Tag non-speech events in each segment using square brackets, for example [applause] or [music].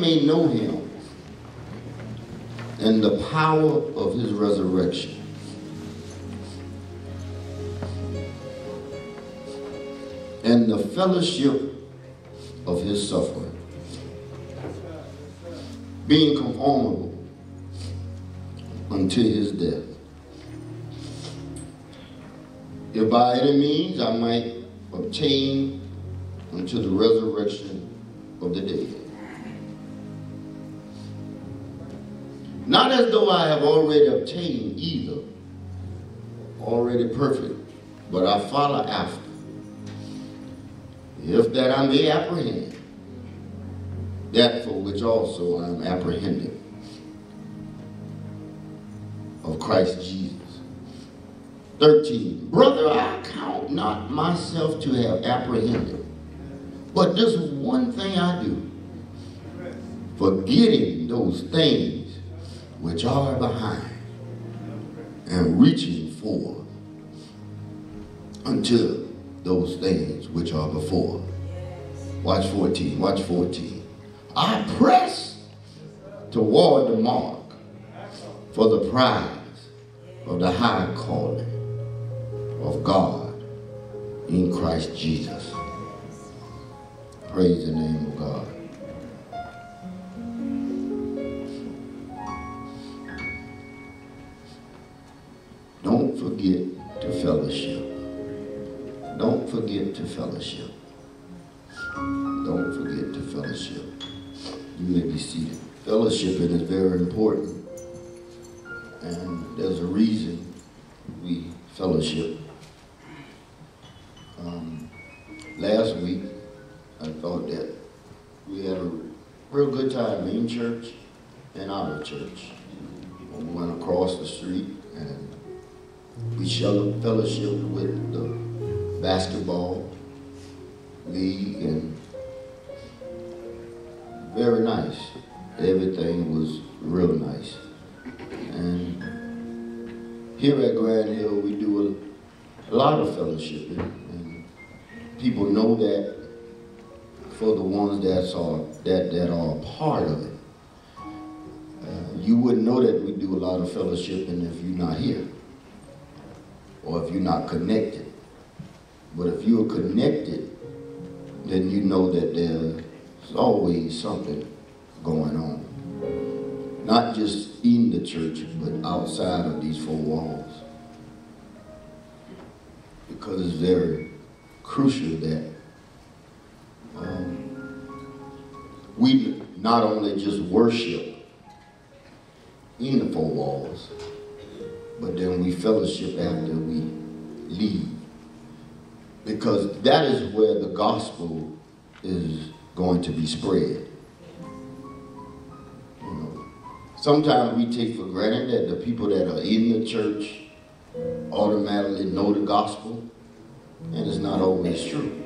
may know him and the power of his resurrection. And the fellowship of his suffering. Being conformable unto his death. If by any means I might obtain unto the resurrection of the dead. Not as though I have already obtained either, already perfect, but I follow after. If that I may apprehend, that for which also I am apprehended of Christ Jesus. 13. Brother, I count not myself to have apprehended, but this is one thing I do, forgetting those things which are behind and reaching forward until those things which are before. Watch 14, watch 14. I press toward the mark for the prize of the high calling of God in Christ Jesus. Praise the name of God. Forget to fellowship. Don't forget to fellowship. Don't forget to fellowship. You may be seated. Fellowshipping is very important. And there's a reason we fellowship. Um, last week, I thought that we had a real good time in church and out of church. We went across the street and we fellowship with the basketball league and very nice. Everything was real nice. And here at Grant Hill, we do a, a lot of fellowshipping. And people know that for the ones that are, that, that are a part of it. Uh, you wouldn't know that we do a lot of fellowshipping if you're not here or if you're not connected. But if you're connected, then you know that there's always something going on. Not just in the church, but outside of these four walls. Because it's very crucial that um, we not only just worship in the four walls, but then we fellowship after we leave. Because that is where the gospel is going to be spread. You know, sometimes we take for granted that the people that are in the church automatically know the gospel, and it's not always true.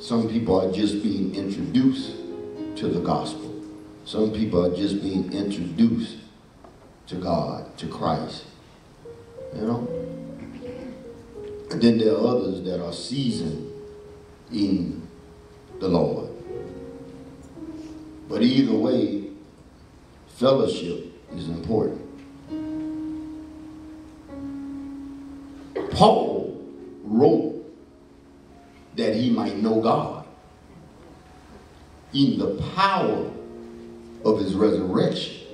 Some people are just being introduced to the gospel. Some people are just being introduced to God, to Christ. You know? And then there are others that are seasoned in the Lord. But either way, fellowship is important. Paul wrote that he might know God in the power of his resurrection.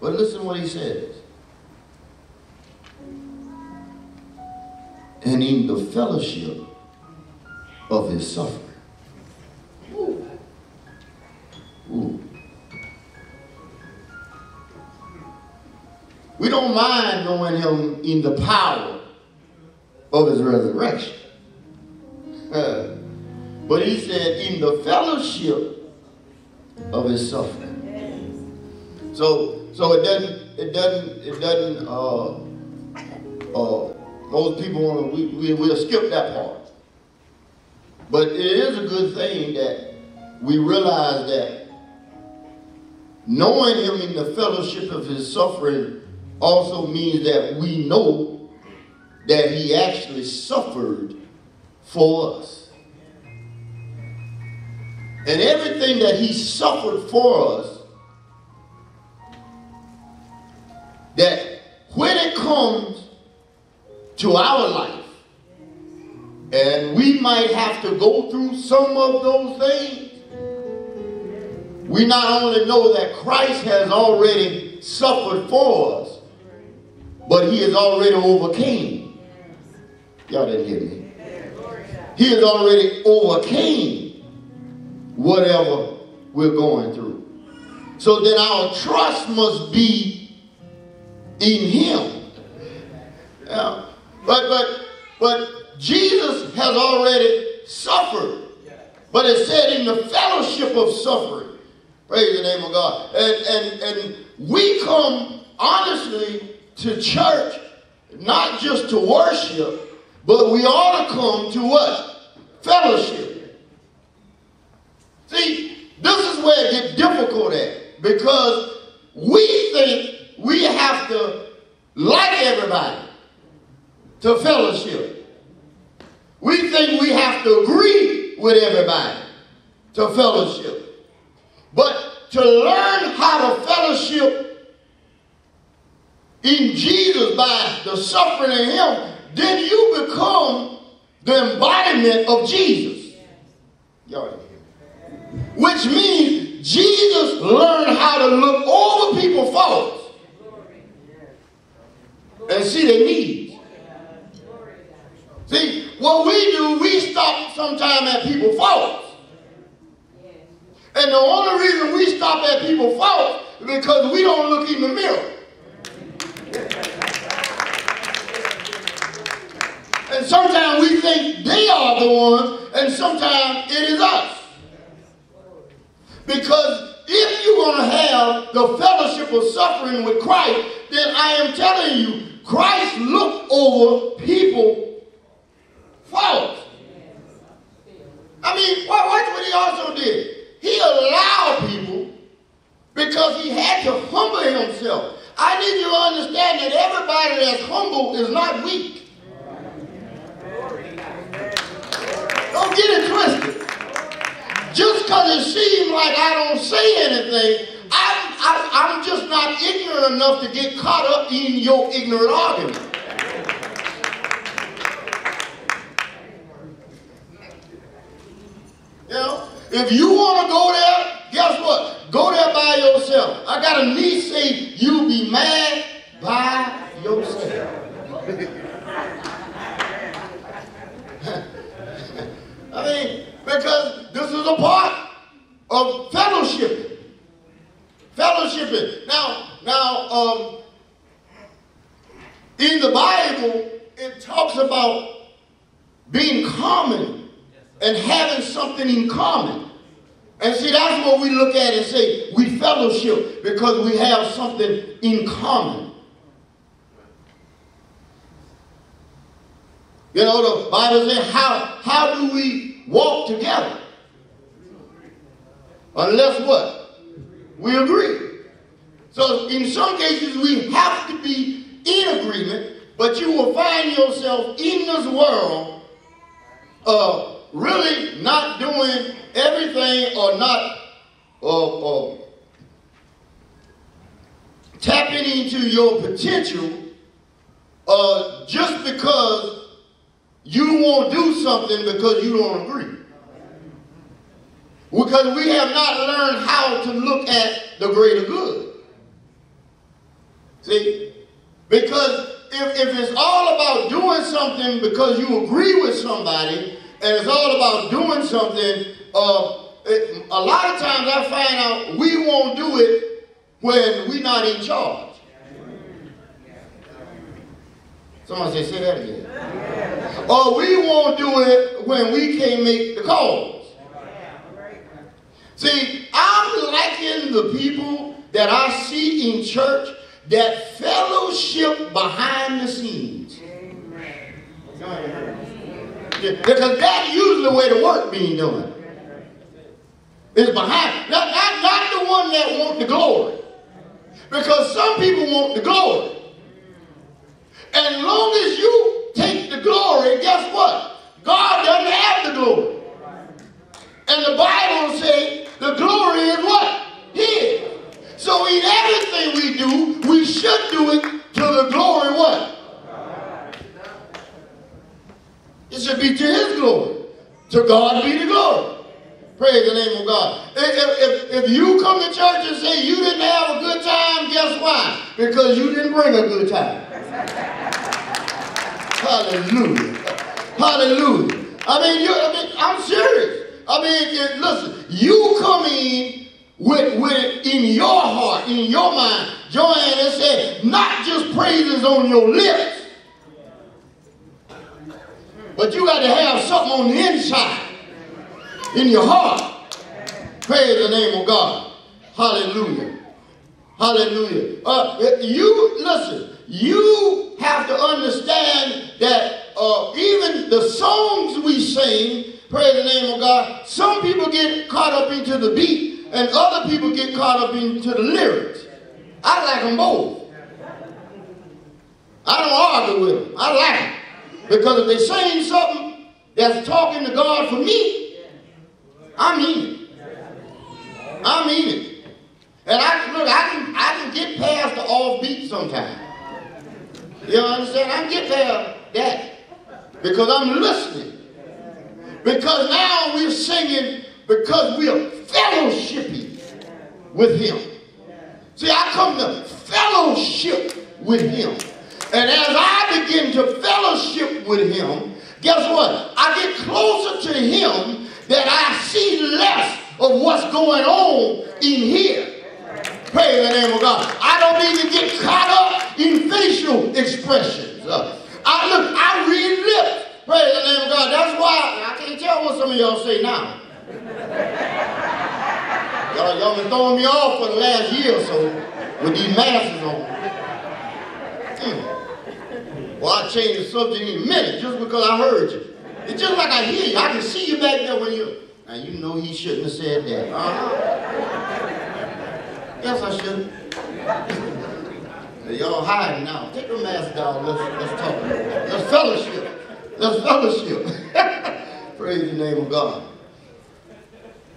But listen what he says. And in the fellowship of his suffering. Ooh. Ooh. We don't mind knowing him in the power of his resurrection. Uh, [laughs] but he said, in the fellowship of his suffering. So, so it doesn't, it doesn't, it doesn't, uh, uh, most people want to, we, we, we'll skip that part. But it is a good thing that we realize that knowing him in the fellowship of his suffering also means that we know that he actually suffered for us. And everything that he suffered for us, that when it comes to our life, and we might have to go through some of those things, we not only know that Christ has already suffered for us, but he has already overcame. Y'all didn't hear me. He has already overcame whatever we're going through. So then our trust must be in him. Yeah. But but but Jesus has already suffered. But it said in the fellowship of suffering. Praise the name of God. And, and, and we come honestly to church not just to worship, but we ought to come to what? Fellowship. See, this is where it gets difficult at because we think we have to like everybody to fellowship. We think we have to agree with everybody to fellowship. But to learn how to fellowship in Jesus by the suffering of him, then you become the embodiment of Jesus. Which means Jesus learned how to look over people's faults and see their needs. See, what we do, we stop sometime at people's faults. And the only reason we stop at people's faults is because we don't look in the mirror. And sometimes we think they are the ones, and sometimes it is us. Because if you're going to have the fellowship of suffering with Christ, then I am telling you, Christ looked over people faults. I mean, watch what he also did. He allowed people because he had to humble himself. I need you to understand that everybody that's humble is not weak. Don't get it twisted. Just because it seems like I don't say anything, I'm, I, I'm just not ignorant enough to get caught up in your ignorant argument. Know? If you want to go there, guess what? Go there by yourself. I got a niece say, you be mad by yourself. [laughs] I mean, because this is a part of fellowship. Fellowshipping. Now, now, um, in the Bible, it talks about being common and having something in common. And see, that's what we look at and say we fellowship because we have something in common. You know, the Bible says, how, how do we walk together? Unless what? We agree. So in some cases, we have to be in agreement, but you will find yourself in this world uh, really not doing everything or not tapping into your potential uh, just because you won't do something because you don't agree. Because we have not learned how to look at the greater good. See? Because if, if it's all about doing something because you agree with somebody, and it's all about doing something. Uh, it, a lot of times I find out we won't do it when we're not in charge. Someone say, say that again. Or we won't do it when we can't make the calls. See, I'm liking the people that I see in church that fellowship behind the scenes. Because that's usually the way the work being done. It's behind. Not, not, not the one one that want the glory. Because some people want the glory. And long as you take the glory, guess what? To God be the glory. Praise the name of God. If, if, if you come to church and say you didn't have a good time, guess why? Because you didn't bring a good time. Hallelujah. Hallelujah. I mean, you, I mean, I'm serious. I mean, it, listen, you come in with, with in your heart, in your mind, Joanne has said, not just praises on your lips, but you got to have something on the inside, in your heart. Praise the name of God. Hallelujah. Hallelujah. Uh, you, listen, you have to understand that uh, even the songs we sing, praise the name of God, some people get caught up into the beat and other people get caught up into the lyrics. I like them both. I don't argue with them. I like them. Because if they're saying something that's talking to God for me, I mean it. I mean it. And I look, I can I can get past the offbeat sometimes. You understand? I can get past that. Because I'm listening. Because now we're singing because we are fellowshipping with him. See, I come to fellowship with him. And as I begin to fellowship with him, guess what? I get closer to him that I see less of what's going on in here. Praise the name of God. I don't need to get caught up in facial expressions. Uh, I look, I read lips. Praise the name of God. That's why I can't tell what some of y'all say now. y'all, y'all been throwing me off for the last year or so with these masks on. Hmm. Well, I change the subject in a minute just because I heard you. It's just like I hear you. I can see you back there when you. Now you know he shouldn't have said that. Uh-huh. Yes, I should. Y'all hiding now. Take your mask down. Let's let's talk. Let's fellowship. Let's fellowship. [laughs] Praise the name of God.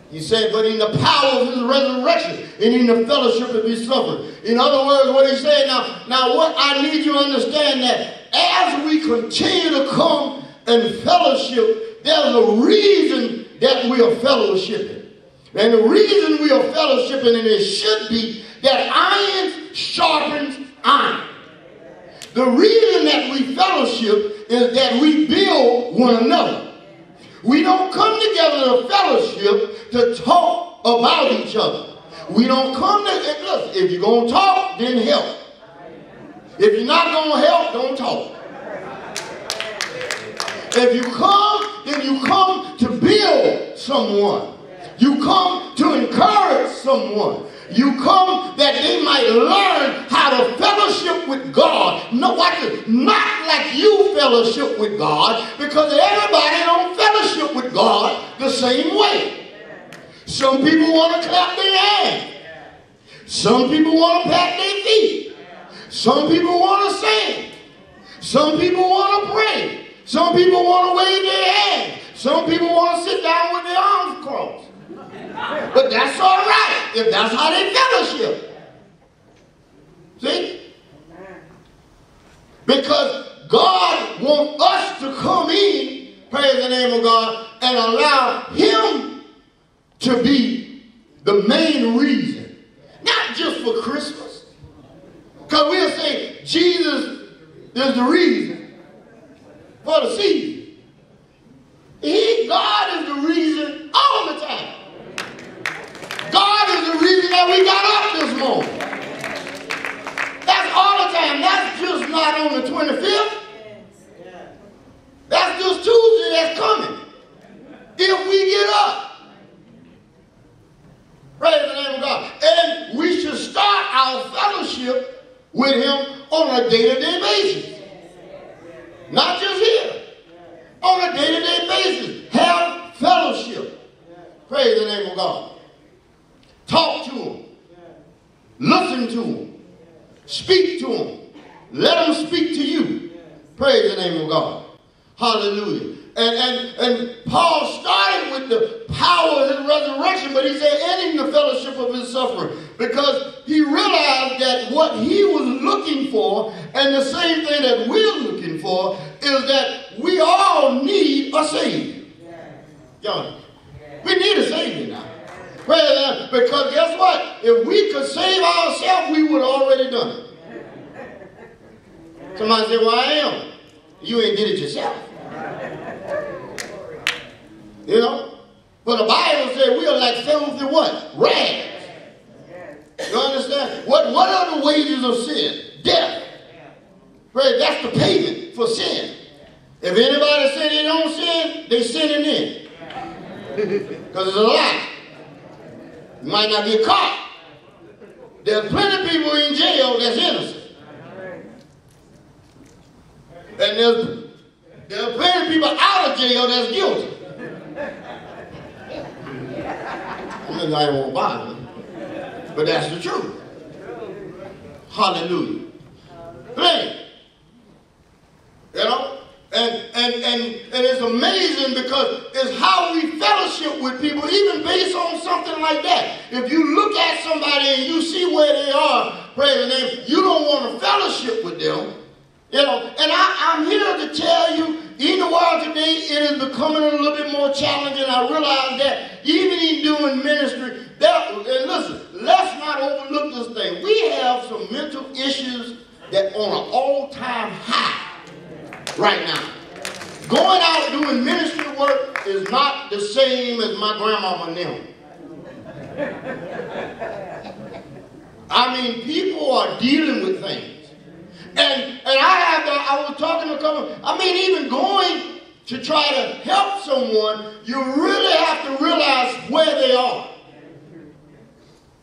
He said, but in the power of his resurrection and in the fellowship of his suffering. In other words, what he said now, now what I need you to understand that as we continue to come and fellowship, there's a reason that we are fellowshipping. And the reason we are fellowshipping, and it should be that iron sharpens iron. The reason that we fellowship is that we build one another. We don't come together to fellowship to talk about each other. We don't come to, look, if you're going to talk, then help. If you're not going to help, don't talk. If you come, then you come to build someone. You come to encourage someone. You come that they might learn how to fellowship with God. No. Not like you fellowship with God, because everybody don't fellowship with God the same way. Some people want to clap their hands. Some people want to pat their feet. Some people want to sing. Some people want to pray. Some people want to wave their hands. Some people want to sit down with their arms crossed. But that's all right if that's how they fellowship. See? Because God wants us to come in, praise the name of God, and allow Him to be the main reason. Not just for Christmas. Because we'll say Jesus is the reason for the season. He, God is the reason all the time. God is the reason that we got up this morning. That's all the time. That's just not on the 25th. That's just Tuesday that's coming. If we get up. Praise the name of God. And we should start our fellowship with him on a day-to-day basis. Not just here. On a day-to-day basis. Have fellowship. Praise the name of God. Talk to him. Listen to them. Speak to them. Let them speak to you. Praise the name of God. Hallelujah. And, and, and Paul started with the power of his resurrection, but he said, ending the fellowship of his suffering, because he realized that what he was looking for, and the same thing that we're looking for, is that we all need a Savior. Y'all, we need a Savior now. Because guess what? If we could save ourselves, we would have already done it. Somebody say, well, I am. You ain't did it yourself. You know? But the Bible says we are like filthy what? Rags. You understand? What, what are the wages of sin? Death. Right? That's the payment for sin. If anybody say they don't sin, they sinning in. [laughs] Because it's a lie. Might not get caught. There's plenty of people in jail that's innocent. And there's, there's plenty of people out of jail that's guilty. I mean, I won't bother me, but that's the truth. Hallelujah. Play. You know? And, and, and, and it's amazing because it's how we fellowship with people, even based on something like that. If you look at somebody and you see where they are, praise the name, you don't want to fellowship with them. You know, and I, I'm here to tell you, in the world today, it is becoming a little bit more challenging. I realize that even in doing ministry, that, and listen, let's not overlook this thing. We have some mental issues that on an all-time high right now. Going out doing ministry work is not the same as my grandmama and I mean, people are dealing with things. And, and I have to, I was talking to a couple, I mean, even going to try to help someone, you really have to realize where they are.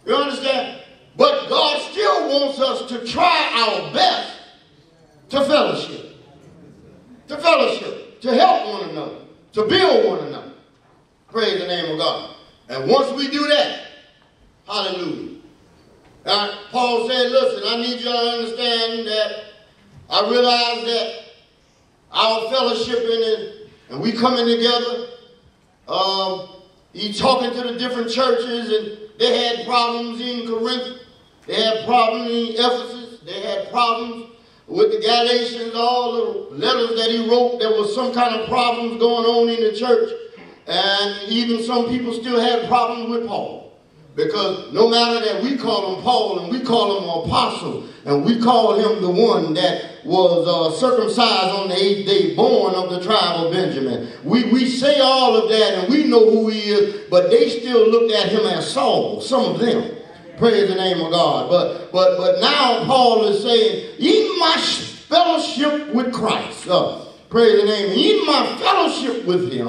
You understand? But God still wants us to try our best to fellowship fellowship, to help one another, to build one another. Praise the name of God. And once we do that, hallelujah. Now, Paul said, listen, I need you to understand that I realize that our fellowship in it, and we coming together, um, he talking to the different churches, and they had problems in Corinth, they had problems in Ephesus, they had problems with the Galatians, all the letters that he wrote, there was some kind of problems going on in the church. And even some people still had problems with Paul. Because no matter that we call him Paul and we call him apostle and we call him the one that was uh, circumcised on the eighth day, born of the tribe of Benjamin. We, we say all of that and we know who he is, but they still looked at him as Saul, some of them. Praise the name of God. But but but now Paul is saying, in my fellowship with Christ. Uh, praise the name. In my fellowship with him,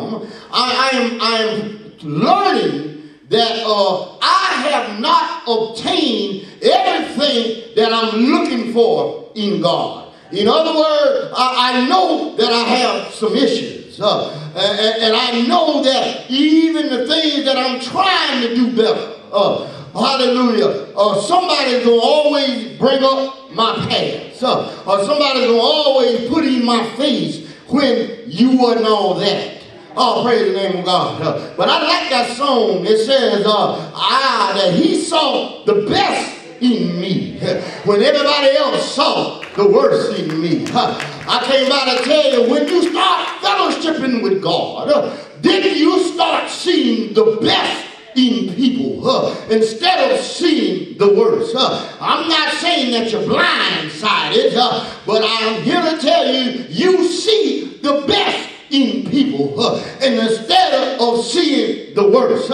I, I am I am learning that uh, I have not obtained everything that I'm looking for in God. In other words, I, I know that I have some issues. Uh, and, and, I know that even the things that I'm trying to do better, uh, hallelujah, uh, somebody's going to always bring up my past. Uh, or somebody's going to always put in my face when you wasn't all that. Oh, praise the name of God. Uh, but I like that song. It says, uh, ah, that he saw the best in me when everybody else saw the worst in me. I came out to tell you, when you start fellowshipping with God, uh, then you start seeing the best people uh, instead of seeing the worst. Uh, I'm not saying that you're blindsided, uh, but I'm here to tell you, you see the best in people and instead of seeing the worst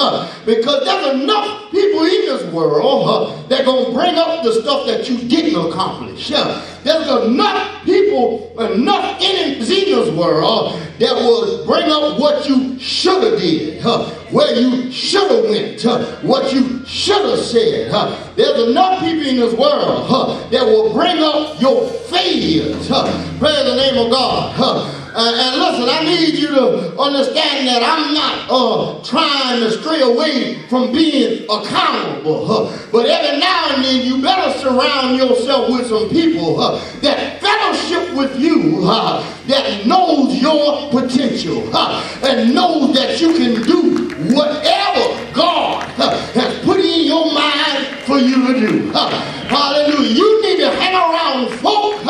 because there's enough people in this world uh, that going to bring up the stuff that you didn't accomplish there's enough people enough in this world that will bring up what you should have did uh, where you should have went uh, what you should have said there's enough people in this world that will bring up your failures praise the name of God Uh, and listen, I need you to understand that I'm not uh, trying to stray away from being accountable. Uh, but every now and then you better surround yourself with some people uh, that fellowship with you, uh, that knows your potential, uh, and knows that you can do whatever God has put in your mind for you to do. hallelujah. You need to hang around folk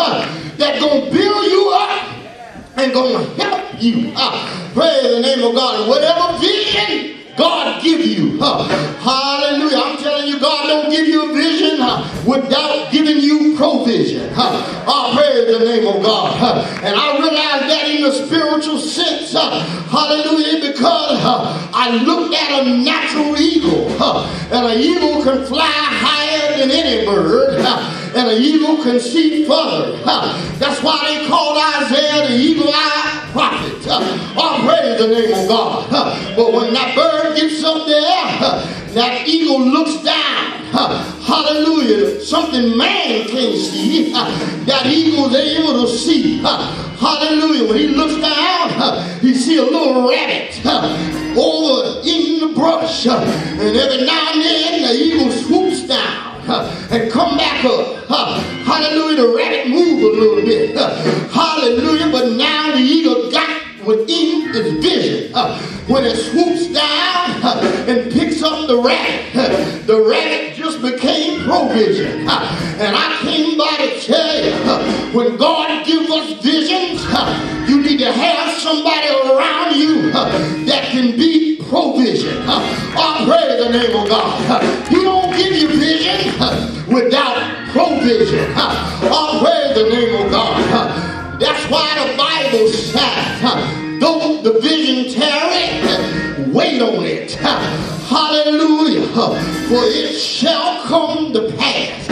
that gonna build you up and gonna help you. Uh, praise the name of God. Whatever vision God give you. Hallelujah. I'm telling you, God don't give you a vision without giving you provision. Uh, uh, praise the name of God. And I realize that in the spiritual sense. Hallelujah. Because I looked at a natural eagle. And an eagle can fly higher than any bird. And an eagle can see further. That's why they called Isaiah the eagle-eyed prophet. Uh, oh, praise the name of God. Uh, but when that bird gets up there, uh, that eagle looks down. Hallelujah. Something man can't see. That eagle's able to see. Hallelujah. When he looks down, he see a little rabbit over in the brush. And every now and then the eagle swoops down and come back up. Hallelujah. The rabbit move a little bit. Hallelujah. But now within its vision. When it swoops down and picks up the rabbit, the rabbit just became provision. And I came by to tell you, when God gives us visions, you need to have somebody around you that can be provision. I praise the name of God. He don't give you vision without provision. I praise the name of God. That's why the Bible though the vision tarry, wait on it. Hallelujah. For it shall come to pass.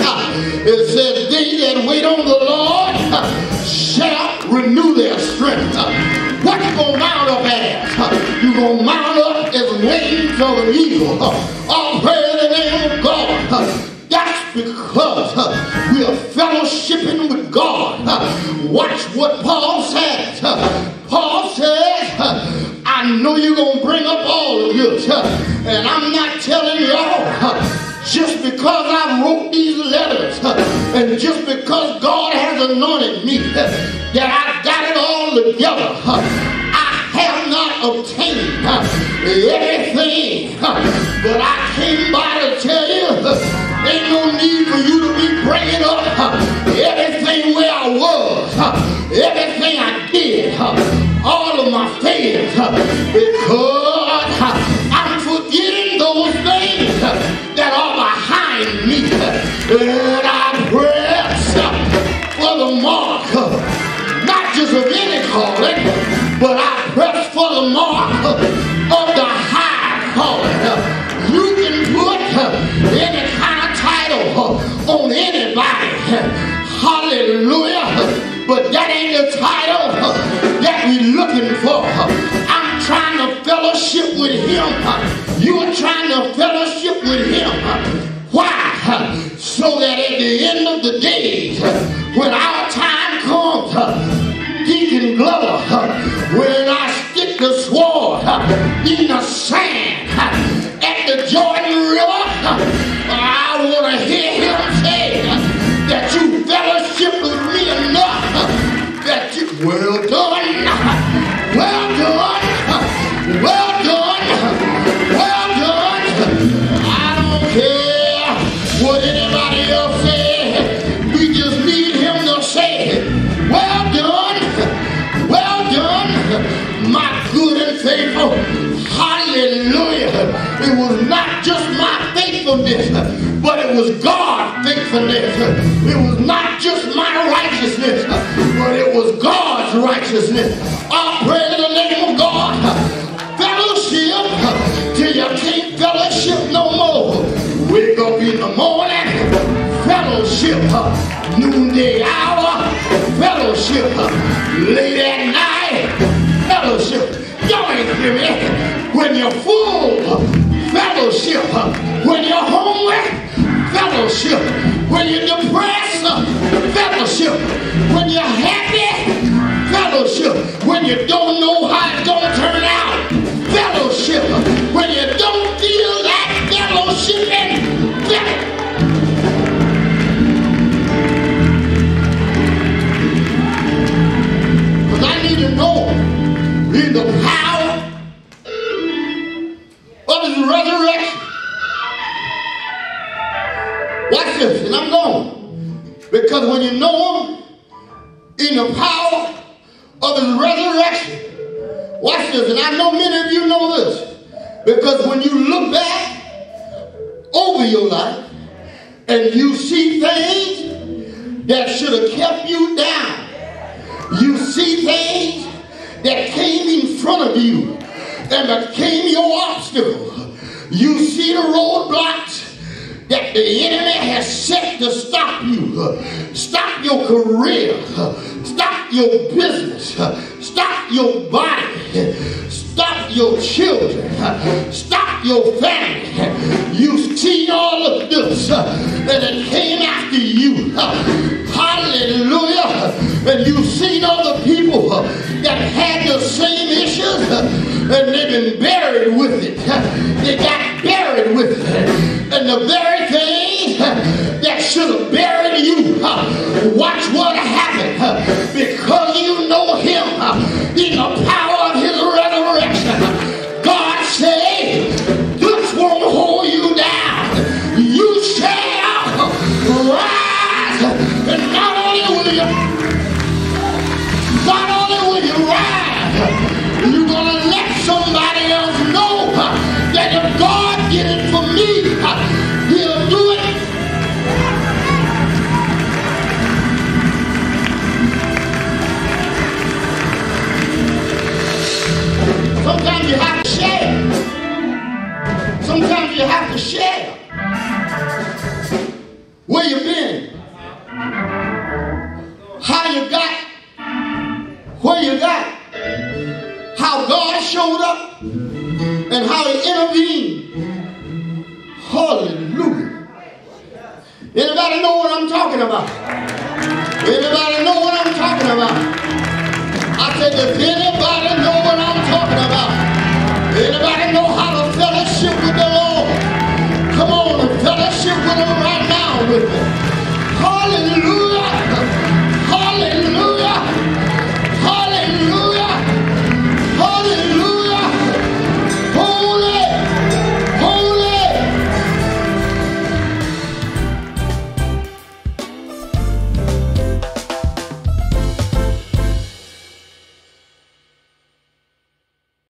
It says, they that wait on the Lord shall renew their strength. What you gonna mount up as? You gonna mount up as wings of an eagle. I'll pray the name of God. Because we are fellowshipping with God. Watch what Paul says. Paul says, I know you're going to bring up all of this. And I'm not telling y'all just because I wrote these letters and just because God has anointed me that I've got it all together. I have not obtained everything, but I came by to tell ain't no need for you to be bringing up everything where I was, everything I did all of my failures because him. You're trying to fill with righteousness. I pray in the name of God. Fellowship till you can't fellowship no more. Wake up in the morning, fellowship. Noonday hour, fellowship. Late at night, fellowship. Y'all ain't hear me. When you're full, fellowship. When you're hungry, fellowship. When you're depressed, fellowship. When you're happy, fellowship. When you don't know how it's going to turn out. Fellowship when you don't feel like fellowshipping. Because I need to know in the power of his resurrection. Watch this, and I'm going. Because when you know him in the power of his resurrection, watch this, and I know many of you know this. Because when you look back over your life and you see things that should have kept you down, you see things that came in front of you and became your obstacle. You see the roadblocks that the enemy has set to stop you, stop your career, stop your business, stop your body, stop your children, stop your family. You've seen all of this and it came after you. Hallelujah. And you've seen other people that had the same issues and they've been buried with it. They got buried with it. And the very thing that should have buried you, watch what happened. Because you know you got, how God showed up, and how He intervened. Hallelujah. Anybody know what I'm talking about? Anybody know what I'm talking about? I said, does anybody know what I'm talking about? Anybody know how to fellowship with the Lord? Come on fellowship with him right now with me. Hallelujah.